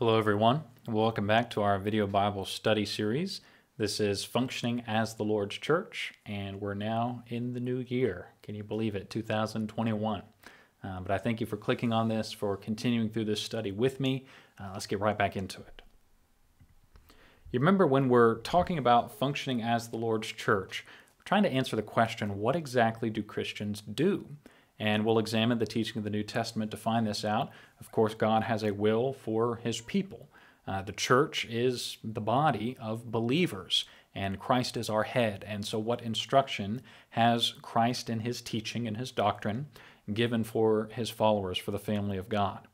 Hello, everyone. Welcome back to our video Bible study series. This is Functioning as the Lord's Church, and we're now in the new year. Can you believe it? 2021. Uh, but I thank you for clicking on this, for continuing through this study with me. Uh, let's get right back into it. You remember when we're talking about functioning as the Lord's church, we're trying to answer the question what exactly do Christians do? And we'll examine the teaching of the New Testament to find this out. Of course, God has a will for his people. Uh, the church is the body of believers, and Christ is our head. And so, what instruction has Christ in his teaching and his doctrine given for his followers, for the family of God?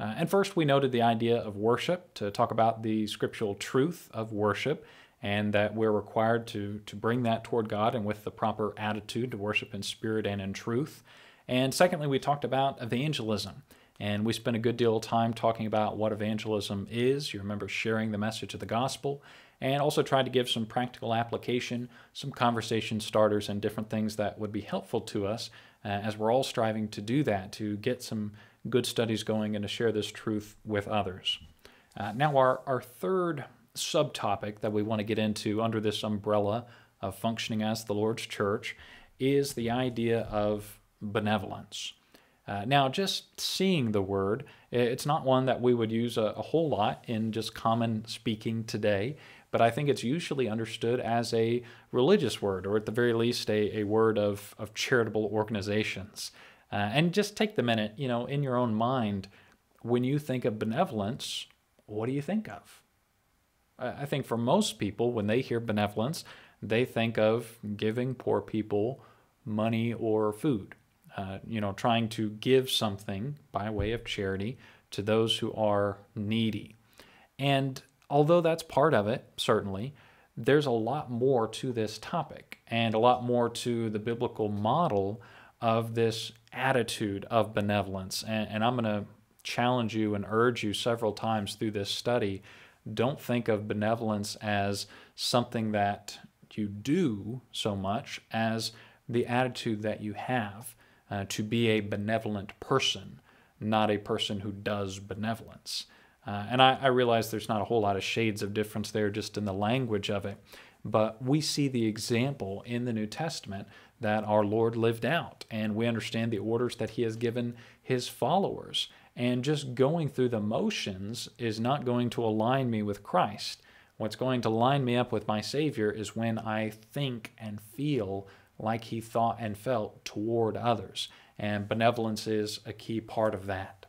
Uh, and first, we noted the idea of worship to talk about the scriptural truth of worship and that we're required to, to bring that toward God and with the proper attitude to worship in spirit and in truth. And secondly, we talked about evangelism. And we spent a good deal of time talking about what evangelism is. You remember sharing the message of the gospel, and also tried to give some practical application, some conversation starters, and different things that would be helpful to us uh, as we're all striving to do that, to get some good studies going and to share this truth with others. Uh, now, our, our third subtopic that we want to get into under this umbrella of functioning as the Lord's church is the idea of benevolence. Uh, now, just seeing the word, it's not one that we would use a, a, whole lot in just common speaking today, but I think it's usually understood as a religious word, or at the very least, a, a word of, of charitable organizations. Uh, and just take the minute, you know, in your own mind, when you think of benevolence, what do you think of? I think for most people, when they hear benevolence, they think of giving poor people money or food. Uh, you know, trying to give something by way of charity to those who are needy. And although that's part of it, certainly, there's a lot more to this topic and a lot more to the biblical model of this attitude of benevolence. And, and I'm going to challenge you and urge you several times through this study don't think of benevolence as something that you do so much as the attitude that you have uh, to be a benevolent person, not a person who does benevolence. Uh, and I, I, realize there's not a whole lot of shades of difference there just in the language of it, but we see the example in the New Testament that our Lord lived out, and we understand the orders that He has given His followers. And just going through the motions is not going to align me with Christ. What's going to line me up with my Savior is when I think and feel like he thought and felt toward others. And benevolence is a key part of that.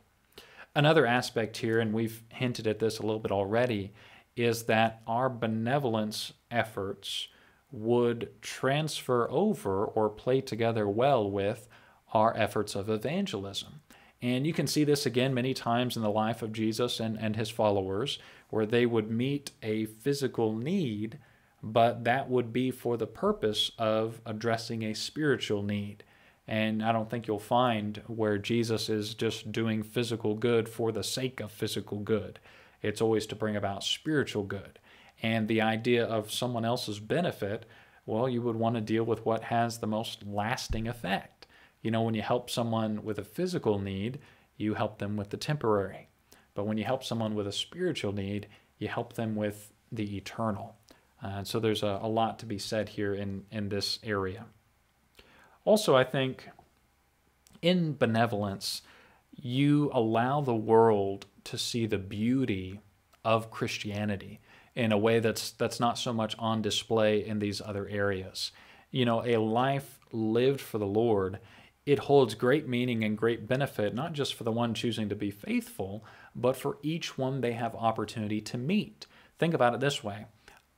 Another aspect here, and we've hinted at this a little bit already, is that our benevolence efforts would transfer over or play together well with our efforts of evangelism. And you can see this again many times in the life of Jesus and, and his followers, where they would meet a physical need but that would be for the purpose of addressing a spiritual need. And I don't think you'll find where Jesus is just doing physical good for the sake of physical good. It's always to bring about spiritual good. And the idea of someone else's benefit, well, you would want to deal with what has the most lasting effect. You know, when you help someone with a physical need, you help them with the temporary. But when you help someone with a spiritual need, you help them with the eternal. Uh, so there's a, a lot to be said here in, in this area. Also, I think in benevolence, you allow the world to see the beauty of Christianity in a way that's that's not so much on display in these other areas. You know, a life lived for the Lord, it holds great meaning and great benefit not just for the one choosing to be faithful, but for each one they have opportunity to meet. Think about it this way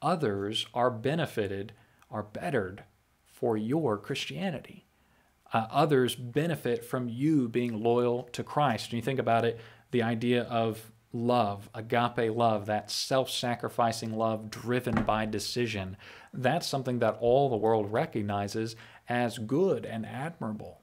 others are benefited, are bettered for your Christianity. Uh, others benefit from you being loyal to Christ. And you think about it, the idea of love, agape love, that self sacrificing love driven by decision, that's something that all the world recognizes as good and admirable.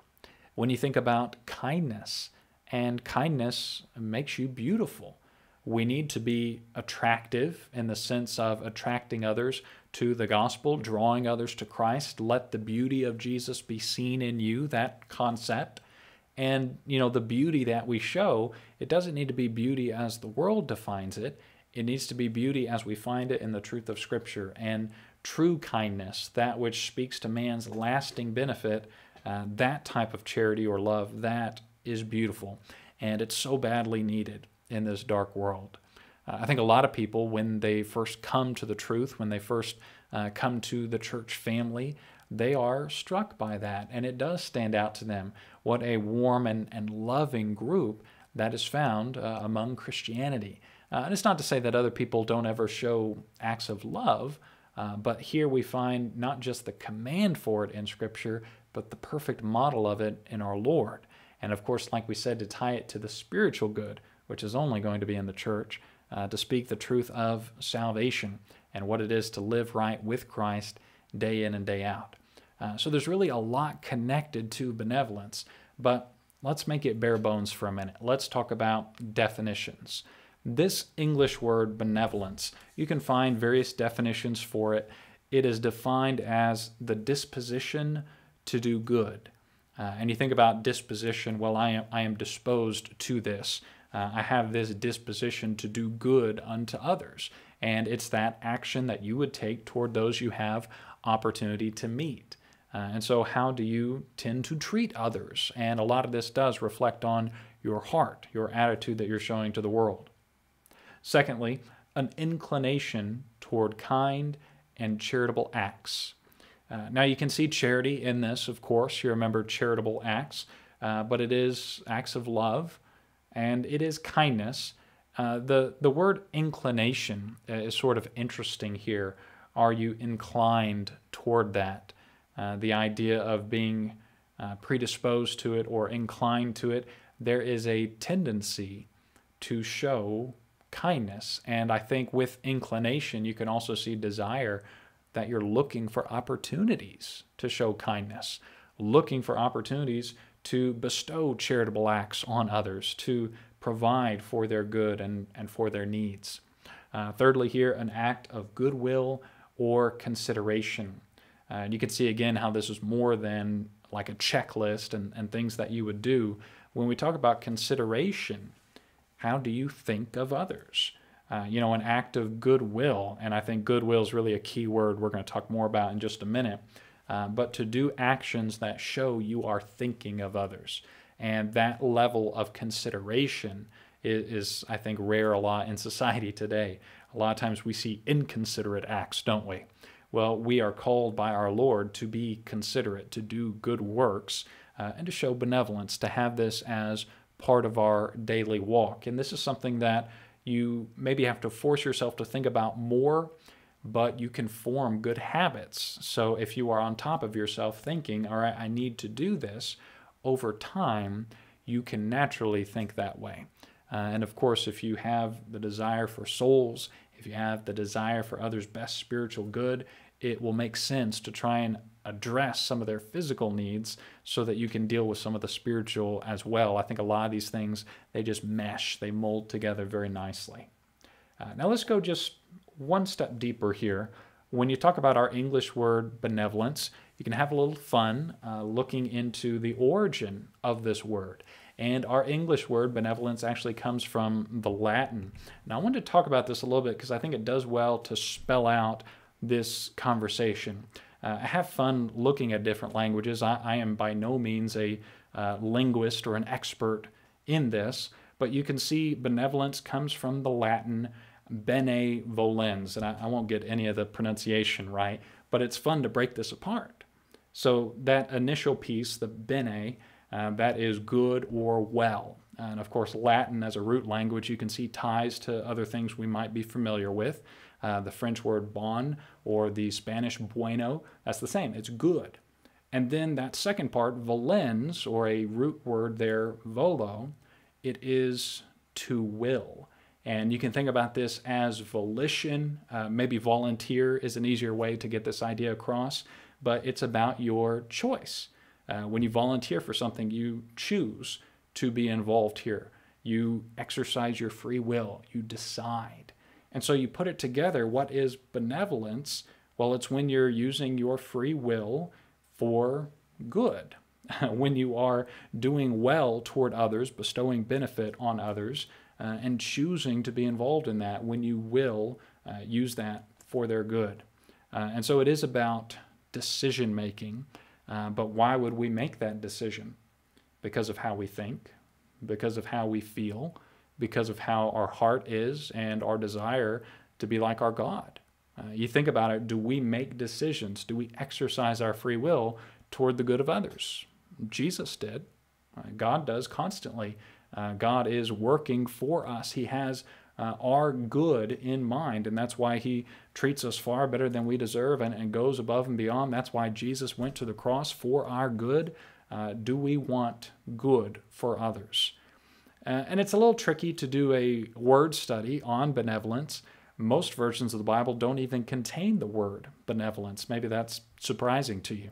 When you think about kindness, and kindness makes you beautiful. We need to be attractive in the sense of attracting others to the gospel, drawing others to Christ. Let the beauty of Jesus be seen in you, that concept. And, you know, the beauty that we show, it doesn't need to be beauty as the world defines it. It needs to be beauty as we find it in the truth of Scripture. And true kindness, that which speaks to man's lasting benefit, uh, that type of charity or love, that is beautiful. And it's so badly needed in this dark world. Uh, I think a lot of people, when they first come to the truth, when they first uh, come to the church family, they are struck by that. And it does stand out to them what a warm and, and loving group that is found uh, among Christianity. Uh, and it's not to say that other people don't ever show acts of love, uh, but here we find not just the command for it in Scripture, but the perfect model of it in our Lord. And of course, like we said, to tie it to the spiritual good, which is only going to be in the church, uh, to speak the truth of salvation and what it is to live right with Christ day in and day out. Uh, so there's really a lot connected to benevolence, but let's make it bare bones for a minute. Let's talk about definitions. This English word benevolence, you can find various definitions for it. It is defined as the disposition to do good. Uh, and you think about disposition, well, I am, I am disposed to this. Uh, I have this disposition to do good unto others. And it's that action that you would take toward those you have opportunity to meet. Uh, and so, how do you tend to treat others? And a lot of this does reflect on your heart, your attitude that you're showing to the world. Secondly, an inclination toward kind and charitable acts. Uh, now, you can see charity in this, of course. You remember charitable acts, uh, but it is acts of love and it is kindness. Uh, the, the word inclination uh, is sort of interesting here. Are you inclined toward that? Uh, the idea of being uh, predisposed to it or inclined to it, there is a tendency to show kindness. And I think with inclination, you can also see desire that you're looking for opportunities to show kindness, looking for opportunities to bestow charitable acts on others, to provide for their good and, and for their needs. Uh, thirdly, here, an act of goodwill or consideration. Uh, and you can see again how this is more than like a checklist and, and things that you would do. When we talk about consideration, how do you think of others? Uh, you know, an act of goodwill, and I think goodwill is really a key word we're going to talk more about in just a minute, uh, but to do actions that show you are thinking of others. And that level of consideration is, is, I think, rare a lot in society today. A lot of times we see inconsiderate acts, don't we? Well, we are called by our Lord to be considerate, to do good works, uh, and to show benevolence, to have this as part of our daily walk. And this is something that you maybe have to force yourself to think about more, but you can form good habits. So if you are on top of yourself thinking, all right, I need to do this, over time, you can naturally think that way. Uh, and of course, if you have the desire for souls, if you have the desire for others' best spiritual good, it will make sense to try and address some of their physical needs so that you can deal with some of the spiritual as well. I think a lot of these things, they just mesh, they mold together very nicely. Uh, now let's go just one step deeper here. When you talk about our English word benevolence, you can have a little fun uh, looking into the origin of this word. And our English word benevolence actually comes from the Latin. Now, I wanted to talk about this a little bit because I think it does well to spell out this conversation. Uh, I have fun looking at different languages. I, I am by no means a uh, linguist or an expert in this, but you can see benevolence comes from the Latin bene volens, and I, I won't get any of the pronunciation right, but it's fun to break this apart. So that initial piece, the bene, uh, that is good or well. And of course, Latin as a root language, you can see ties to other things we might be familiar with. Uh, the French word bon or the Spanish bueno, that's the same, it's good. And then that second part, volens, or a root word there, volo, it is to will. And you can think about this as volition. Uh, maybe volunteer is an easier way to get this idea across, but it's about your choice. Uh, when you volunteer for something, you choose to be involved here. You exercise your free will, you decide. And so you put it together. What is benevolence? Well, it's when you're using your free will for good. when you are doing well toward others, bestowing benefit on others, uh, and choosing to be involved in that when you will uh, use that for their good. Uh, and so it is about decision making. Uh, but why would we make that decision? Because of how we think, because of how we feel, because of how our heart is and our desire to be like our God. Uh, you think about it do we make decisions? Do we exercise our free will toward the good of others? Jesus did. Uh, God does constantly. Uh, God is working for us. He has uh, our good in mind, and that's why He treats us far better than we deserve and, and goes above and beyond. That's why Jesus went to the cross for our good. Uh, do we want good for others? Uh, and it's a little tricky to do a word study on benevolence. Most versions of the Bible don't even contain the word benevolence. Maybe that's surprising to you.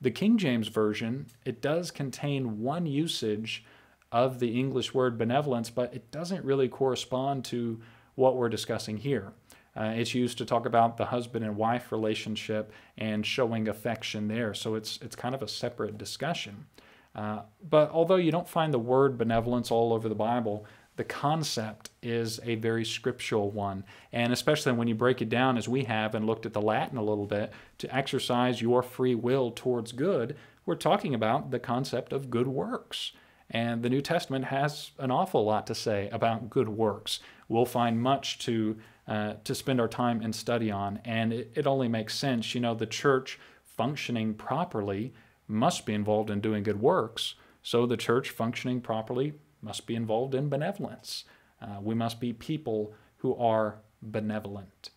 The King James Version, it does contain one usage of the English word benevolence, but it doesn't really correspond to what we're discussing here. Uh, it's used to talk about the husband and wife relationship and showing affection there. So it's it's kind of a separate discussion. Uh, but although you don't find the word benevolence all over the Bible, the concept is a very scriptural one. And especially when you break it down, as we have and looked at the Latin a little bit, to exercise your free will towards good, we're talking about the concept of good works. And the New Testament has an awful lot to say about good works. We'll find much to, uh, to spend our time and study on. And it, it only makes sense. You know, the church functioning properly must be involved in doing good works. So the church functioning properly must be involved in benevolence. Uh, we must be people who are benevolent.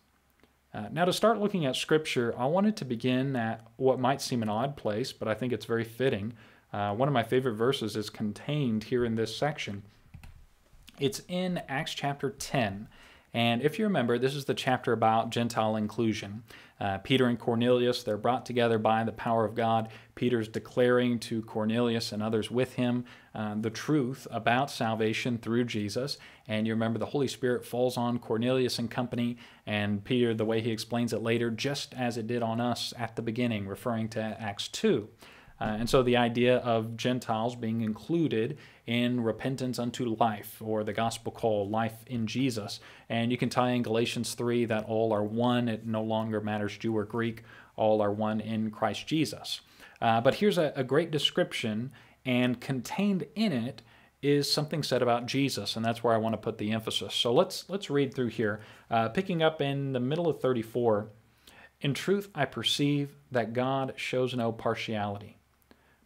Uh, now, to start looking at Scripture, I wanted to begin at what might seem an odd place, but I think it's very fitting. Uh, one of my favorite verses is contained here in this section. It's in Acts chapter 10. And if you remember, this is the chapter about Gentile inclusion. Uh, Peter and Cornelius, they're brought together by the power of God. Peter's declaring to Cornelius and others with him uh, the truth about salvation through Jesus. And you remember the Holy Spirit falls on Cornelius and company, and Peter, the way he explains it later, just as it did on us at the beginning, referring to Acts 2. Uh, and so the idea of Gentiles being included in repentance unto life, or the gospel call, life in Jesus. And you can tie in Galatians 3 that all are one. It no longer matters Jew or Greek, all are one in Christ Jesus. Uh, but here's a, a great description, and contained in it is something said about Jesus, and that's where I want to put the emphasis. So let's let's read through here, uh, picking up in the middle of 34. In truth, I perceive that God shows no partiality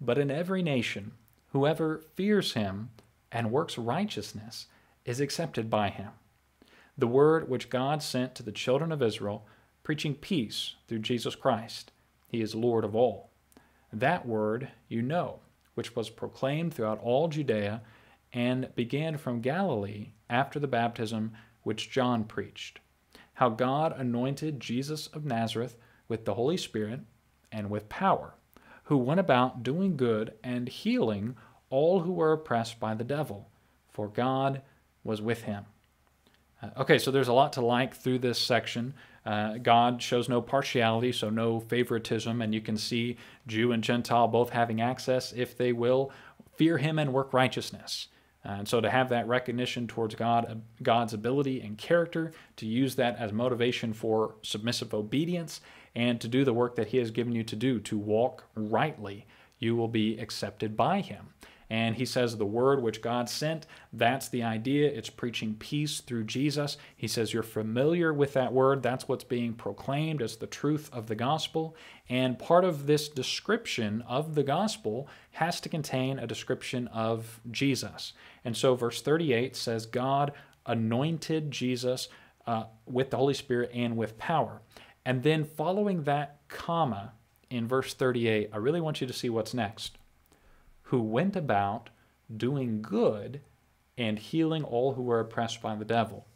but in every nation, whoever fears him and works righteousness is accepted by him. The word which God sent to the children of Israel, preaching peace through Jesus Christ. He is Lord of all. That word you know, which was proclaimed throughout all Judea and began from Galilee after the baptism which John preached. How God anointed Jesus of Nazareth with the Holy Spirit and with power who went about doing good and healing all who were oppressed by the devil, for God was with him. Uh, okay, so there's a lot to like through this section. Uh, God shows no partiality, so no favoritism, and you can see Jew and Gentile both having access, if they will, fear Him and work righteousness. Uh, and so to have that recognition towards God, uh, God's ability and character, to use that as motivation for submissive obedience, and to do the work that He has given you to do, to walk rightly, you will be accepted by Him. And he says the word which God sent, that's the idea. It's preaching peace through Jesus. He says you're familiar with that word. That's what's being proclaimed as the truth of the gospel. And part of this description of the gospel has to contain a description of Jesus. And so verse 38 says, God anointed Jesus uh, with the Holy Spirit and with power. And then following that comma in verse 38, I really want you to see what's next. Who went about doing good and healing all who were oppressed by the devil.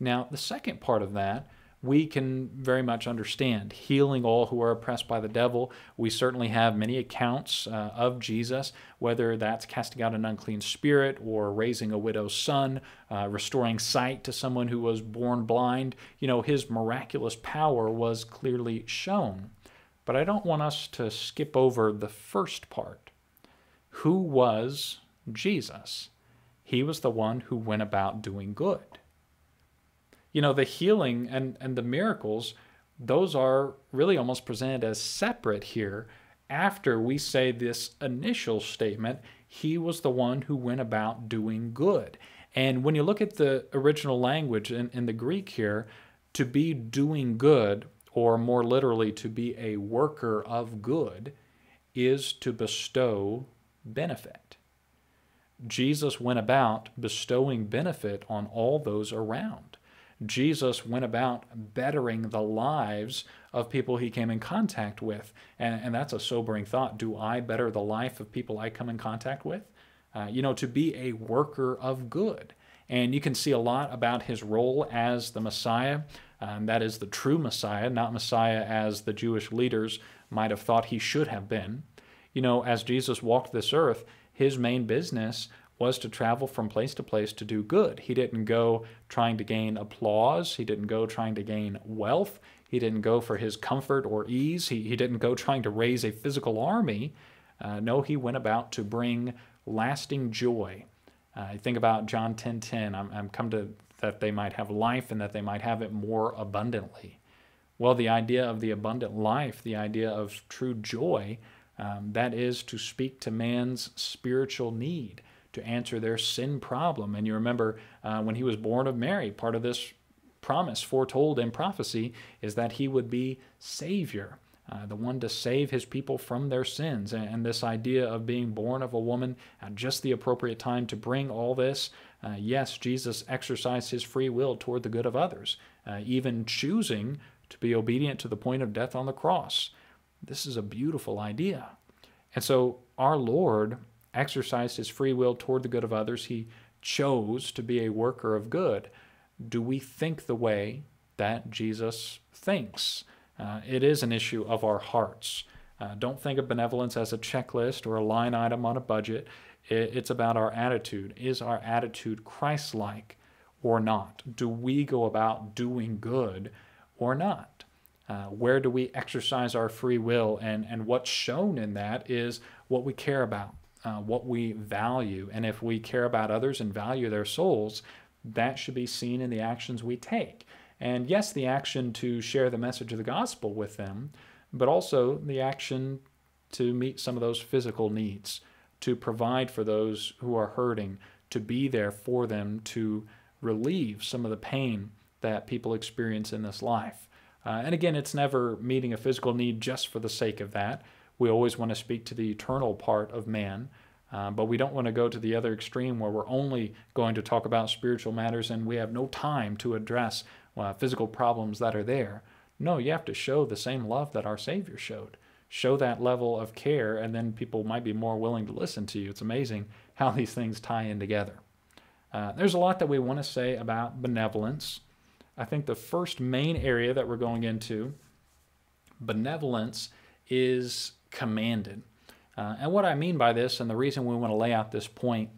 Now, the second part of that we can very much understand. Healing all who are oppressed by the devil. We certainly have many accounts uh, of Jesus, whether that's casting out an unclean spirit or raising a widow's son, uh, restoring sight to someone who was born blind. You know, his miraculous power was clearly shown. But I don't want us to skip over the first part. Who was Jesus? He was the one who went about doing good. You know, the healing and, and the miracles, those are really almost presented as separate here after we say this initial statement, he was the one who went about doing good. And when you look at the original language in, in the Greek here, to be doing good, or more literally, to be a worker of good, is to bestow benefit. Jesus went about bestowing benefit on all those around. Jesus went about bettering the lives of people he came in contact with. And, and that's a sobering thought. Do I better the life of people I come in contact with? Uh, you know, to be a worker of good. And you can see a lot about his role as the Messiah. Um, that is the true Messiah, not Messiah as the Jewish leaders might have thought he should have been. You know, as Jesus walked this earth, his main business was to travel from place to place to do good. He didn't go trying to gain applause, he didn't go trying to gain wealth, he didn't go for his comfort or ease, he, he didn't go trying to raise a physical army. Uh, no, he went about to bring lasting joy. Uh, I think about John 10:10. 10, 10. I'm, I'm come to that they might have life and that they might have it more abundantly. Well, the idea of the abundant life, the idea of true joy, um, that is to speak to man's spiritual need, to answer their sin problem. And you remember uh, when he was born of Mary, part of this promise foretold in prophecy is that he would be Savior. Uh, the one to save his people from their sins. And, and, this idea of being born of a woman at just the appropriate time to bring all this. Uh, yes, Jesus exercised his free will toward the good of others, uh, even choosing to be obedient to the point of death on the cross. This is a beautiful idea. And so our Lord exercised his free will toward the good of others. He chose to be a worker of good. Do we think the way that Jesus thinks? Uh, it is an issue of our hearts. Uh, don't think of benevolence as a checklist or a line item on a budget. It, it's about our attitude. Is our attitude Christ like or not? Do we go about doing good or not? Uh, where do we exercise our free will? And, and what's shown in that is what we care about, uh, what we value. And if we care about others and value their souls, that should be seen in the actions we take. And yes, the action to share the message of the gospel with them, but also the action to meet some of those physical needs, to provide for those who are hurting, to be there for them, to relieve some of the pain that people experience in this life. Uh, and again, it's never meeting a physical need just for the sake of that. We always want to speak to the eternal part of man, uh, but we don't want to go to the other extreme where we're only going to talk about spiritual matters and we have no time to address uh, physical problems that are there. No, you have to show the same love that our Savior showed. Show that level of care, and then people might be more willing to listen to you. It's amazing how these things tie in together. Uh, there's a lot that we want to say about benevolence. I think the first main area that we're going into, benevolence, is commanded. Uh, and what I mean by this, and the reason we want to lay out this point,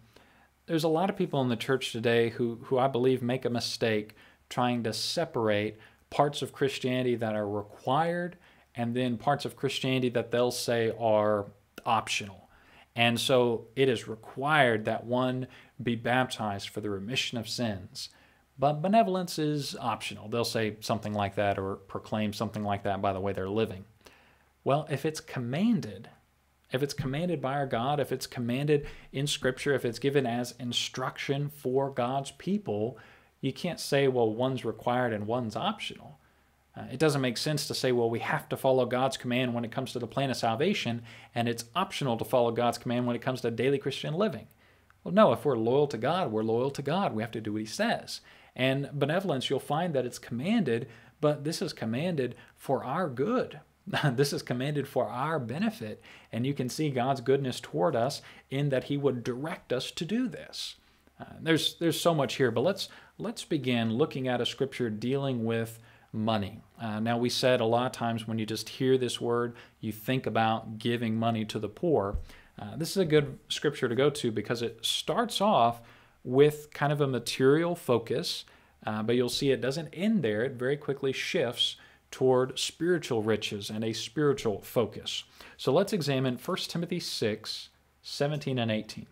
there's a lot of people in the church today who, who I believe make a mistake trying to separate parts of Christianity that are required and then parts of Christianity that they'll say are optional. And so it is required that one be baptized for the remission of sins. But benevolence is optional. They'll say something like that or proclaim something like that by the way they're living. Well, if it's commanded, if it's commanded by our God, if it's commanded in Scripture, if it's given as instruction for God's people, you can't say, well, one's required and one's optional. Uh, it doesn't make sense to say, well, we have to follow God's command when it comes to the plan of salvation, and it's optional to follow God's command when it comes to daily Christian living. Well, no, if we're loyal to God, we're loyal to God. We have to do what He says. And benevolence, you'll find that it's commanded, but this is commanded for our good. this is commanded for our benefit. And you can see God's goodness toward us in that He would direct us to do this. Uh, there's there's so much here, but let's let's begin looking at a scripture dealing with money. Uh, now we said a lot of times when you just hear this word, you think about giving money to the poor. Uh, this is a good scripture to go to because it starts off with kind of a material focus, uh, but you'll see it doesn't end there. It very quickly shifts toward spiritual riches and a spiritual focus. So let's examine 1 Timothy 6 17 and 18.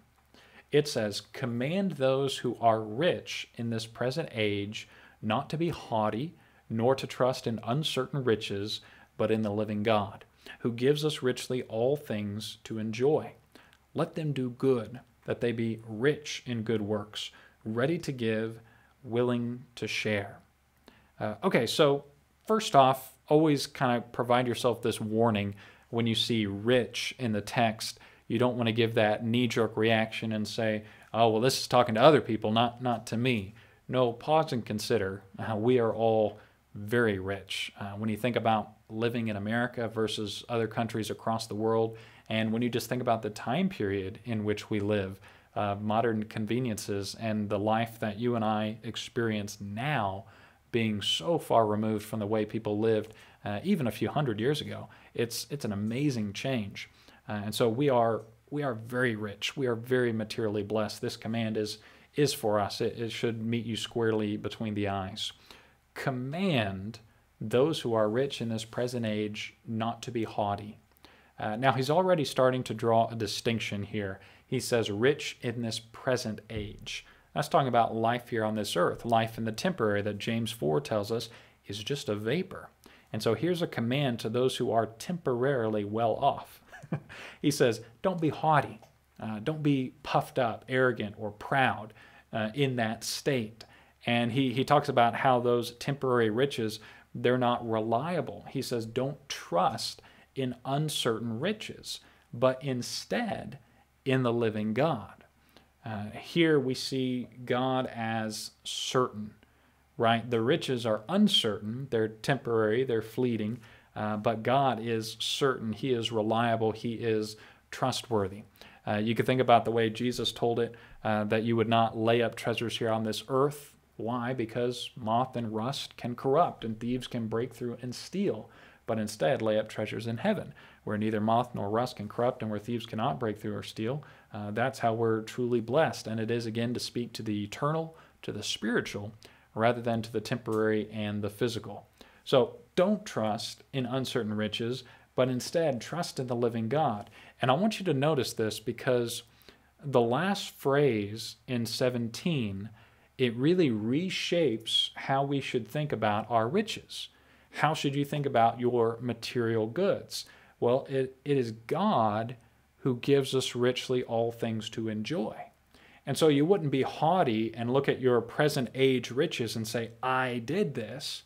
It says, Command those who are rich in this present age not to be haughty, nor to trust in uncertain riches, but in the living God, who gives us richly all things to enjoy. Let them do good, that they be rich in good works, ready to give, willing to share. Uh, okay, so first off, always kind of provide yourself this warning when you see rich in the text. You don't want to give that knee jerk reaction and say, oh, well, this is talking to other people, not, not to me. No, pause and consider. Uh, we are all very rich. Uh, when you think about living in America versus other countries across the world, and when you just think about the time period in which we live, uh, modern conveniences, and the life that you and I experience now being so far removed from the way people lived uh, even a few hundred years ago, it's, it's an amazing change. Uh, and so we are, we are very rich. We are very materially blessed. This command is, is for us. It, it should meet you squarely between the eyes command those who are rich in this present age not to be haughty. Uh, now, he's already starting to draw a distinction here. He says, rich in this present age. That's talking about life here on this earth, life in the temporary that James 4 tells us is just a vapor. And so here's a command to those who are temporarily well off. he says, don't be haughty, uh, don't be puffed up, arrogant, or proud uh, in that state. And he, he talks about how those temporary riches, they're not reliable. He says, don't trust in uncertain riches, but instead in the living God. Uh, here we see God as certain, right? The riches are uncertain, they're temporary, they're fleeting, uh, but God is certain. He is reliable, He is trustworthy. Uh, you could think about the way Jesus told it uh, that you would not lay up treasures here on this earth why? Because moth and rust can corrupt, and thieves can break through and steal, but instead lay up treasures in heaven, where neither moth nor rust can corrupt, and where thieves cannot break through or steal. Uh, that's how we're truly blessed, and it is again to speak to the eternal, to the spiritual, rather than to the temporary and the physical. So don't trust in uncertain riches, but instead trust in the living God. And I want you to notice this because the last phrase in 17 it really reshapes how we should think about our riches. How should you think about your material goods? Well, it, it is God who gives us richly all things to enjoy. And so you wouldn't be haughty and look at your present age riches and say, I did this.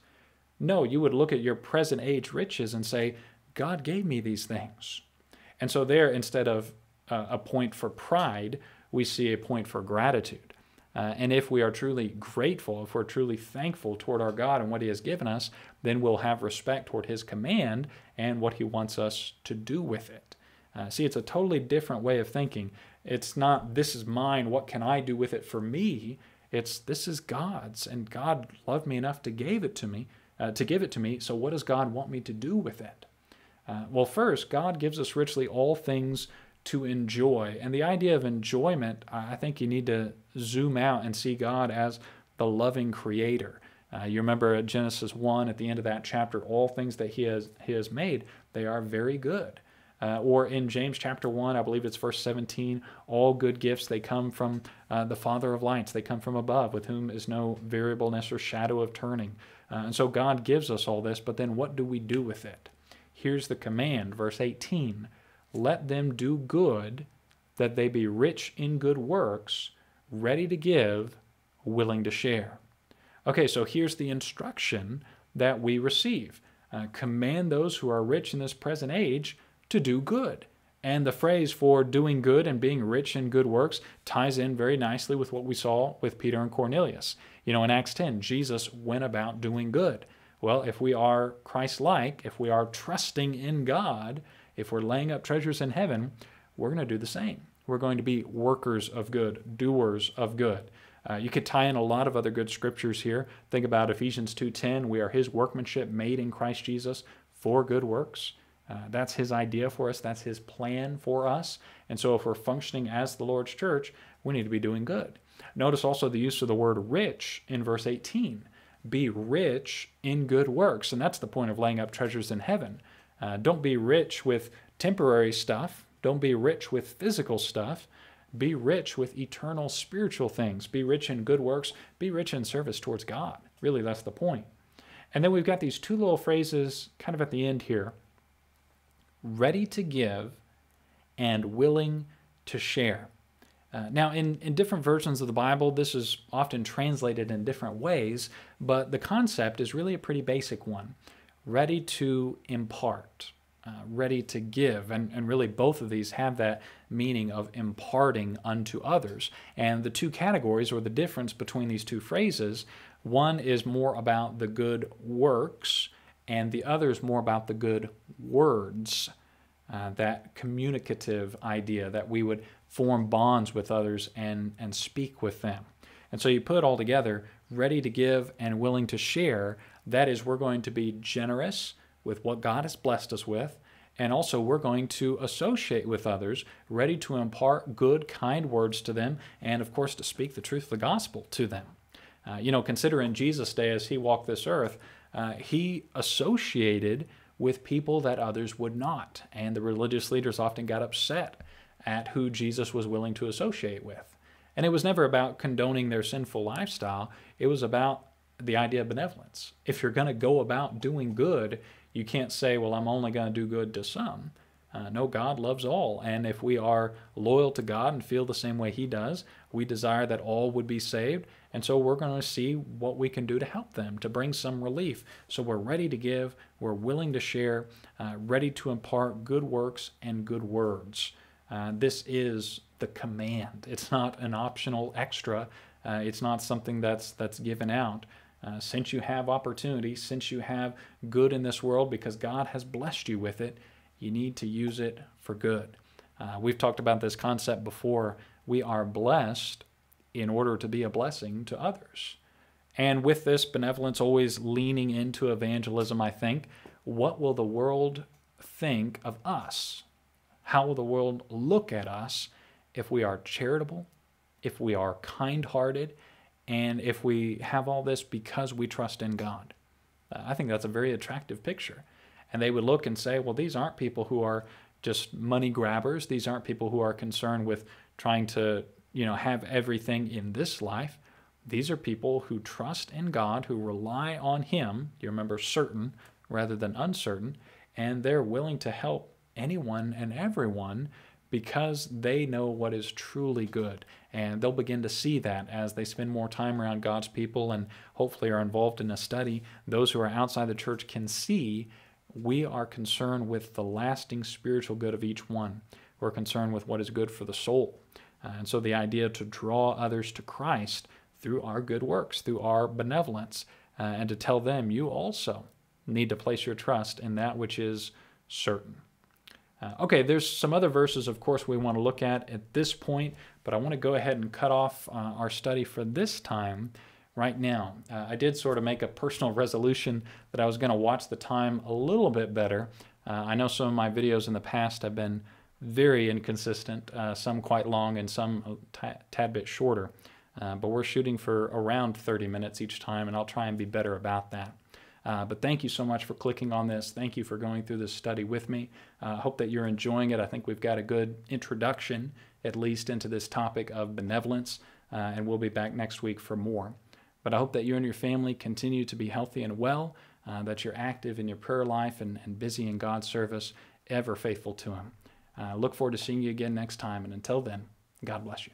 No, you would look at your present age riches and say, God gave me these things. And so, there, instead of uh, a point for pride, we see a point for gratitude. Uh, and if we are truly grateful, if we're truly thankful toward our God and what He has given us, then we'll have respect toward His command and what He wants us to do with it. Uh, see, it's a totally different way of thinking. It's not, this is mine, what can I do with it for me? It's, this is God's, and God loved me enough to give it to me, uh, to give it to me, so what does God want me to do with it? Uh, well, first, God gives us richly all things to enjoy. And the idea of enjoyment, I think you need to zoom out and see God as the loving creator. Uh, you remember at Genesis 1 at the end of that chapter, all things that he has, he has made, they are very good. Uh, or in James chapter 1, I believe it's verse 17, all good gifts, they come from uh, the Father of lights. They come from above, with whom is no variableness or shadow of turning. Uh, and so God gives us all this, but then what do we do with it? Here's the command, verse 18 let them do good, that they be rich in good works, ready to give, willing to share. Okay, so here's the instruction that we receive uh, command those who are rich in this present age to do good. And the phrase for doing good and being rich in good works ties in very nicely with what we saw with Peter and Cornelius. You know, in Acts 10, Jesus went about doing good. Well, if we are Christ like, if we are trusting in God, if we're laying up treasures in heaven, we're going to do the same. We're going to be workers of good, doers of good. Uh, you could tie in a lot of other good scriptures here. Think about Ephesians 2:10. We are His workmanship, made in Christ Jesus for good works. Uh, that's His idea for us. That's His plan for us. And so, if we're functioning as the Lord's church, we need to be doing good. Notice also the use of the word "rich" in verse 18. Be rich in good works, and that's the point of laying up treasures in heaven. Uh, don't be rich with temporary stuff, Don't be rich with physical stuff. Be rich with eternal spiritual things. Be rich in good works. Be rich in service towards God. Really, that's the point. And then we've got these two little phrases kind of at the end here ready to give and willing to share. Uh, now, in, in different versions of the Bible, this is often translated in different ways, but the concept is really a pretty basic one ready to impart, uh, ready to give. And, and really, both of these have that meaning of imparting unto others. And the two categories, or the difference between these two phrases, one is more about the good works, and the other is more about the good words. Uh, that communicative idea that we would form bonds with others and, and speak with them. And so you put it all together, ready to give and willing to share. That is, we're going to be generous with what God has blessed us with. And also, we're going to associate with others, ready to impart good, kind words to them, and of course, to speak the truth of the gospel to them. Uh, you know, consider in Jesus' day as he walked this earth, uh, he associated with people that others would not. And the religious leaders often got upset at who Jesus was willing to associate with. And it was never about condoning their sinful lifestyle, it was about the idea of benevolence. If you're going to go about doing good, you can't say, well, I'm only going to do good to some. Uh, no, God loves all. And if we are loyal to God and feel the same way He does, we desire that all would be saved. And so we're going to see what we can do to help them, to bring some relief. So we're ready to give, we're willing to share, uh, ready to impart good works and good words. Uh, this is the command. It's not an optional extra. Uh, it's not something that's that's given out. Uh, since you have opportunity, since you have good in this world, because God has blessed you with it, you need to use it for good. Uh, we've talked about this concept before. We are blessed in order to be a blessing to others. And with this benevolence always leaning into evangelism, I think, what will the world think of us? How will the world look at us if we are charitable, if we are kind hearted, and if we have all this because we trust in God? Uh, I think that's a very attractive picture. And they would look and say, well, these aren't people who are just money grabbers. These aren't people who are concerned with trying to, you know, have everything in this life. These are people who trust in God, who rely on Him. You remember certain rather than uncertain, and they're willing to help anyone and everyone because they know what is truly good. And they'll begin to see that as they spend more time around God's people and hopefully are involved in a study. Those who are outside the church can see we are concerned with the lasting spiritual good of each one. We're concerned with what is good for the soul. Uh, and so the idea to draw others to Christ through our good works, through our benevolence, uh, and to tell them you also need to place your trust in that which is certain. Uh, okay, there's some other verses, of course, we want to look at at this point, but I want to go ahead and cut off uh, our study for this time right now. Uh, I did sort of make a personal resolution that I was going to watch the time a little bit better. Uh, I know some of my videos in the past have been very inconsistent, uh, some quite long and some tad bit shorter. Uh, but we're shooting for around 30 minutes each time, and I'll try and be better about that. Uh, but thank you so much for clicking on this. Thank you for going through this study with me. I uh, hope that you're enjoying it. I think we've got a good introduction, at least, into this topic of benevolence, uh, and we'll be back next week for more. But I hope that you and your family continue to be healthy and well, uh, that you're active in your prayer life and, and busy in God's service, ever faithful to Him. Uh, look forward to seeing you again next time. And until then, God bless you.